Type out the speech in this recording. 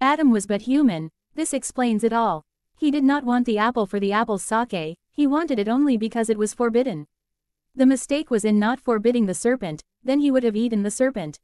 Adam was but human, this explains it all. He did not want the apple for the apple's sake, he wanted it only because it was forbidden. The mistake was in not forbidding the serpent, then he would have eaten the serpent.